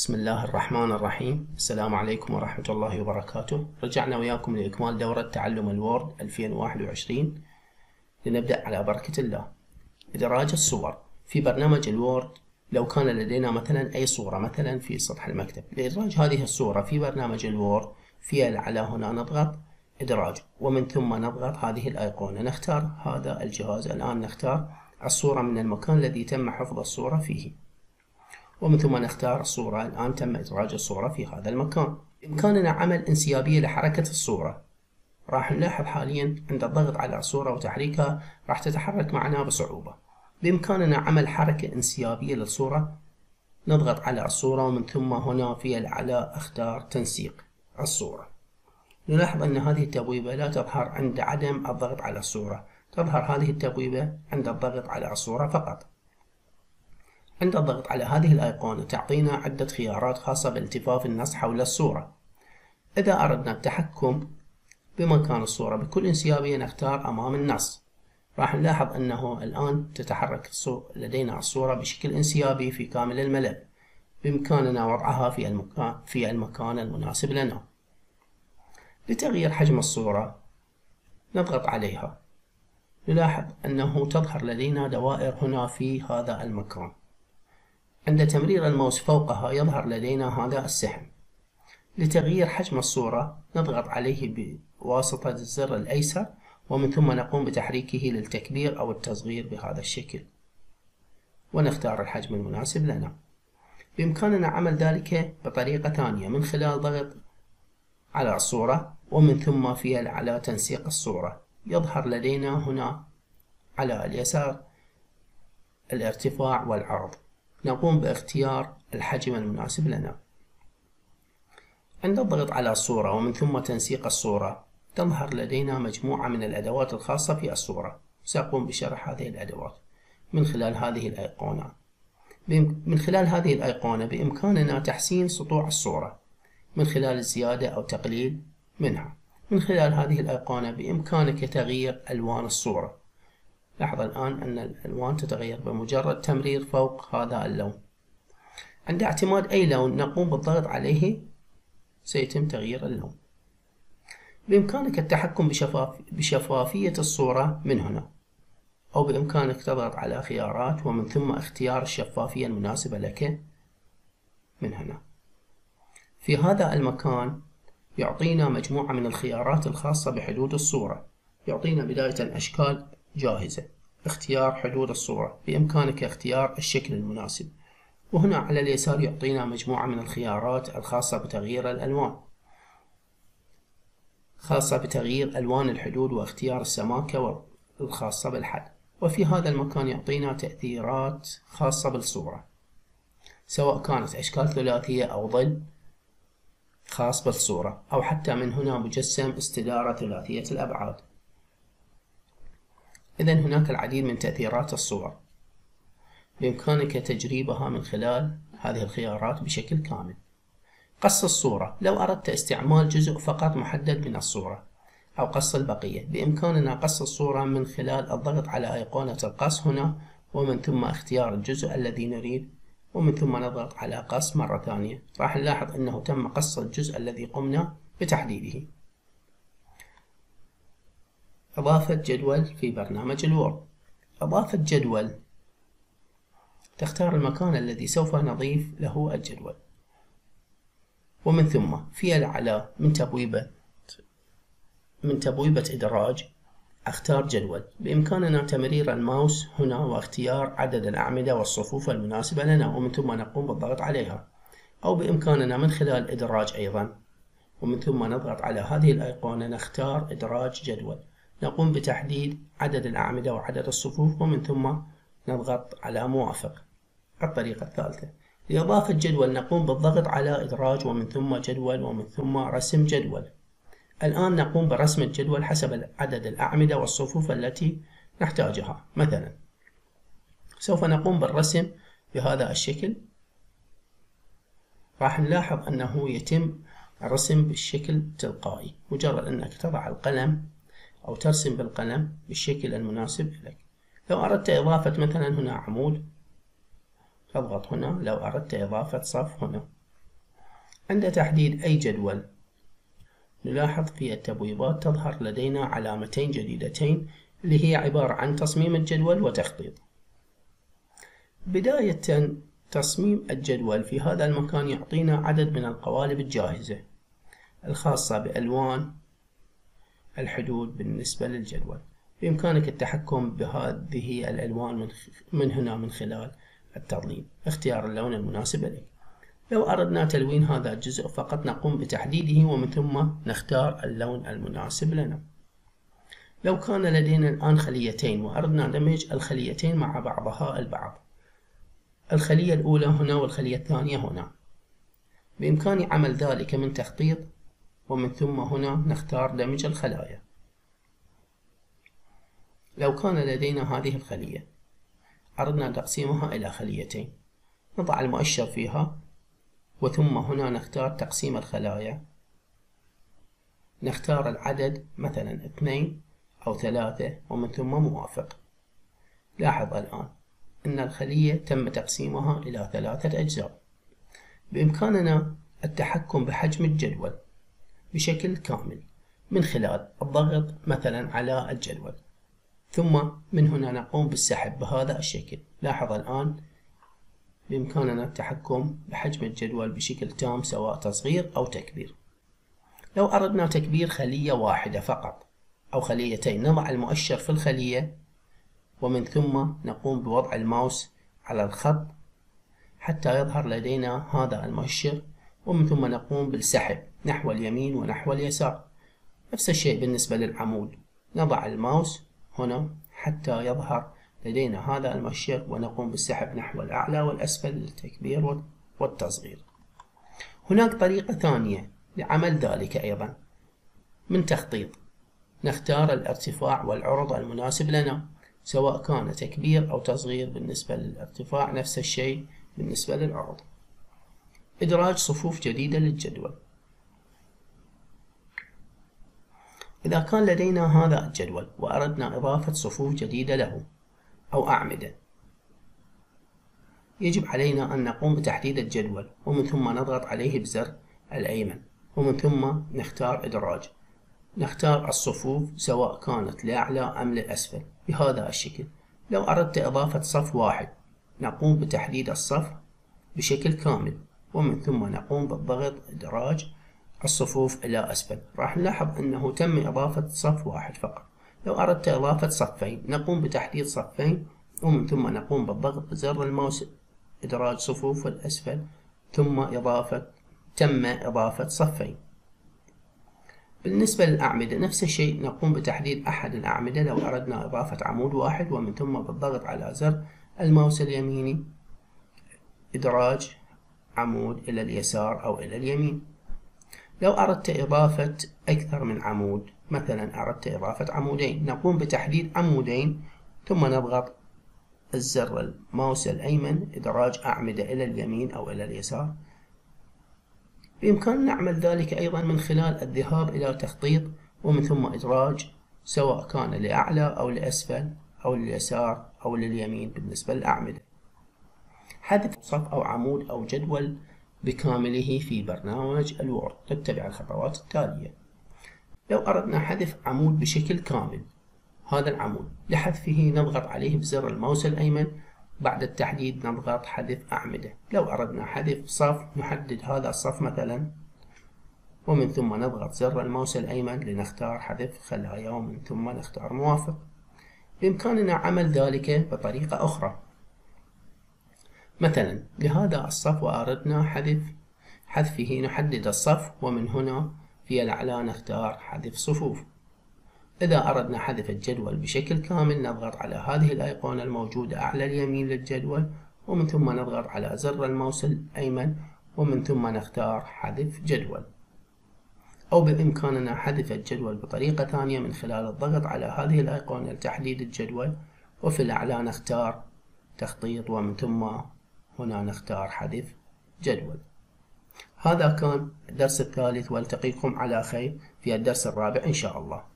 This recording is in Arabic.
بسم الله الرحمن الرحيم السلام عليكم ورحمة الله وبركاته رجعنا وياكم لإكمال دورة تعلم ال Word 2021 لنبدأ على بركة الله إدراج الصور في برنامج ال Word لو كان لدينا مثلا أي صورة مثلا في سطح المكتب لإدراج هذه الصورة في برنامج ال Word في الأعلى هنا نضغط إدراج ومن ثم نضغط هذه الأيقونة نختار هذا الجهاز الآن نختار الصورة من المكان الذي تم حفظ الصورة فيه ومن ثم نختار الصورة. الآن تم إدراج الصورة في هذا المكان. بإمكاننا عمل انسيابية لحركة الصورة. راح نلاحظ حاليا عند الضغط على الصورة وتحريكها راح تتحرك معنا بصعوبة. بإمكاننا عمل حركة انسيابية للصورة. نضغط على الصورة ومن ثم هنا في الأعلى أختار تنسيق الصورة. نلاحظ أن هذه التبويبة لا تظهر عند عدم الضغط على الصورة. تظهر هذه التبويبة عند الضغط على الصورة فقط. عند الضغط على هذه الأيقونة تعطينا عدة خيارات خاصة بالتفاف النص حول الصورة. إذا أردنا التحكم بمكان الصورة بكل انسيابية نختار أمام النص. راح نلاحظ أنه الآن تتحرك لدينا الصورة بشكل انسيابي في كامل الملف بإمكاننا وضعها في المكان, في المكان المناسب لنا. لتغيير حجم الصورة نضغط عليها. نلاحظ أنه تظهر لدينا دوائر هنا في هذا المكان. عند تمرير الماوس فوقها يظهر لدينا هذا السهم لتغيير حجم الصورة نضغط عليه بواسطة الزر الأيسر ومن ثم نقوم بتحريكه للتكبير أو التصغير بهذا الشكل. ونختار الحجم المناسب لنا. بإمكاننا عمل ذلك بطريقة ثانية من خلال ضغط على الصورة ومن ثم في على تنسيق الصورة. يظهر لدينا هنا على اليسار الارتفاع والعرض. نقوم باختيار الحجم المناسب لنا. عند الضغط على الصورة ومن ثم تنسيق الصورة تظهر لدينا مجموعة من الأدوات الخاصة في الصورة. سأقوم بشرح هذه الأدوات. من خلال هذه الأيقونة. من خلال هذه الأيقونة بإمكاننا تحسين سطوع الصورة. من خلال الزيادة أو تقليل منها. من خلال هذه الأيقونة بإمكانك تغيير ألوان الصورة. لاحظ الآن أن الألوان تتغير بمجرد تمرير فوق هذا اللون. عند اعتماد أي لون نقوم بالضغط عليه سيتم تغيير اللون. بإمكانك التحكم بشفاف بشفافية الصورة من هنا أو بإمكانك تضغط على خيارات ومن ثم اختيار الشفافية المناسبة لك من هنا. في هذا المكان يعطينا مجموعة من الخيارات الخاصة بحدود الصورة. يعطينا بداية أشكال جاهزة اختيار حدود الصورة. بإمكانك اختيار الشكل المناسب. وهنا على اليسار يعطينا مجموعة من الخيارات الخاصة بتغيير الألوان. خاصة بتغيير ألوان الحدود واختيار السماكة الخاصة بالحد. وفي هذا المكان يعطينا تأثيرات خاصة بالصورة. سواء كانت أشكال ثلاثية أو ظل خاص بالصورة أو حتى من هنا مجسم استدارة ثلاثية الأبعاد. إذا هناك العديد من تأثيرات الصور. بإمكانك تجريبها من خلال هذه الخيارات بشكل كامل. قص الصورة. لو أردت استعمال جزء فقط محدد من الصورة أو قص البقية بإمكاننا قص الصورة من خلال الضغط على أيقونة القص هنا ومن ثم اختيار الجزء الذي نريد ومن ثم نضغط على قص مرة ثانية. راح نلاحظ أنه تم قص الجزء الذي قمنا بتحديده. إضافة جدول في برنامج الوورد. إضافة جدول. تختار المكان الذي سوف نضيف له الجدول. ومن ثم في الأعلى من تبويبة من تبويبة إدراج أختار جدول. بإمكاننا تمرير الماوس هنا واختيار عدد الأعمدة والصفوف المناسبة لنا ومن ثم نقوم بالضغط عليها. أو بإمكاننا من خلال إدراج أيضا. ومن ثم نضغط على هذه الأيقونة نختار إدراج جدول. نقوم بتحديد عدد الأعمدة وعدد الصفوف ومن ثم نضغط على موافق الطريقة الثالثة. لإضافة جدول نقوم بالضغط على إدراج ومن ثم جدول ومن ثم رسم جدول. الآن نقوم برسم الجدول حسب عدد الأعمدة والصفوف التي نحتاجها. مثلا سوف نقوم بالرسم بهذا الشكل. راح نلاحظ أنه يتم الرسم بالشكل تلقائي مجرد أنك تضع القلم أو ترسم بالقلم بالشكل المناسب لك. لو أردت إضافة مثلا هنا عمود تضغط هنا. لو أردت إضافة صف هنا. عند تحديد أي جدول نلاحظ في التبويبات تظهر لدينا علامتين جديدتين اللي هي عبارة عن تصميم الجدول وتخطيط. بداية تصميم الجدول في هذا المكان يعطينا عدد من القوالب الجاهزة الخاصة بألوان الحدود بالنسبة للجدول. بإمكانك التحكم بهذه الألوان من هنا من خلال التظليل اختيار اللون المناسب لك. لو أردنا تلوين هذا الجزء فقط نقوم بتحديده ومن ثم نختار اللون المناسب لنا. لو كان لدينا الآن خليتين وأردنا دمج الخليتين مع بعضها البعض. الخلية الأولى هنا والخلية الثانية هنا. بإمكاني عمل ذلك من تخطيط ومن ثم هنا نختار دمج الخلايا. لو كان لدينا هذه الخلية أردنا تقسيمها إلى خليتين نضع المؤشر فيها وثم هنا نختار تقسيم الخلايا. نختار العدد مثلا اثنين أو ثلاثة ومن ثم موافق. لاحظ الآن أن الخلية تم تقسيمها إلى ثلاثة أجزاء. بإمكاننا التحكم بحجم الجدول. بشكل كامل. من خلال الضغط مثلا على الجدول. ثم من هنا نقوم بالسحب بهذا الشكل. لاحظ الآن بإمكاننا التحكم بحجم الجدول بشكل تام سواء تصغير أو تكبير. لو أردنا تكبير خلية واحدة فقط أو خليتين نضع المؤشر في الخلية ومن ثم نقوم بوضع الماوس على الخط حتى يظهر لدينا هذا المؤشر ومن ثم نقوم بالسحب. نحو اليمين ونحو اليسار. نفس الشيء بالنسبة للعمود. نضع الماوس هنا حتى يظهر لدينا هذا المؤشر ونقوم بالسحب نحو الأعلى والأسفل للتكبير والتصغير. هناك طريقة ثانية لعمل ذلك أيضا. من تخطيط نختار الارتفاع والعرض المناسب لنا سواء كان تكبير أو تصغير بالنسبة للارتفاع نفس الشيء بالنسبة للعرض. إدراج صفوف جديدة للجدول. إذا كان لدينا هذا الجدول وأردنا إضافة صفوف جديدة له أو أعمدة يجب علينا أن نقوم بتحديد الجدول ومن ثم نضغط عليه بزر الأيمن ومن ثم نختار إدراج. نختار الصفوف سواء كانت لأعلى أم للأسفل بهذا الشكل لو أردت إضافة صف واحد نقوم بتحديد الصف بشكل كامل ومن ثم نقوم بالضغط إدراج الصفوف إلى أسفل. راح نلاحظ أنه تم إضافة صف واحد فقط. لو أردت إضافة صفين نقوم بتحديد صفين ومن ثم نقوم بالضغط بزر الماوس إدراج صفوف الأسفل ثم إضافة تم إضافة صفين. بالنسبة للأعمدة نفس الشيء نقوم بتحديد أحد الأعمدة لو أردنا إضافة عمود واحد ومن ثم بالضغط على زر الماوس اليميني إدراج عمود إلى اليسار أو إلى اليمين. لو أردت إضافة أكثر من عمود مثلا أردت إضافة عمودين نقوم بتحديد عمودين ثم نضغط الزر الماوس الأيمن إدراج أعمدة إلى اليمين أو إلى اليسار. بإمكاننا نعمل ذلك أيضا من خلال الذهاب إلى تخطيط ومن ثم إدراج سواء كان لأعلى أو لأسفل أو لليسار أو لليمين بالنسبة للأعمدة. حذف صف أو عمود أو جدول بكامله في برنامج الوورد تتبع الخطوات التالية. لو أردنا حذف عمود بشكل كامل هذا العمود لحذفه نضغط عليه بزر الماوس الأيمن بعد التحديد نضغط حذف أعمدة. لو أردنا حذف صف نحدد هذا الصف مثلا ومن ثم نضغط زر الماوس الأيمن لنختار حذف خلايا ومن ثم نختار موافق. بإمكاننا عمل ذلك بطريقة أخرى. مثلا لهذا الصف وأردنا حذف حذفه نحدد الصف ومن هنا في الأعلى نختار حذف صفوف. إذا أردنا حذف الجدول بشكل كامل نضغط على هذه الأيقونة الموجودة أعلى اليمين للجدول ومن ثم نضغط على زر الماوس الأيمن ومن ثم نختار حذف جدول. أو بإمكاننا حذف الجدول بطريقة ثانية من خلال الضغط على هذه الأيقونة لتحديد الجدول وفي الأعلى نختار تخطيط ومن ثم هنا نختار حذف جدول. هذا كان الدرس الثالث والتقيكم على خير في الدرس الرابع إن شاء الله.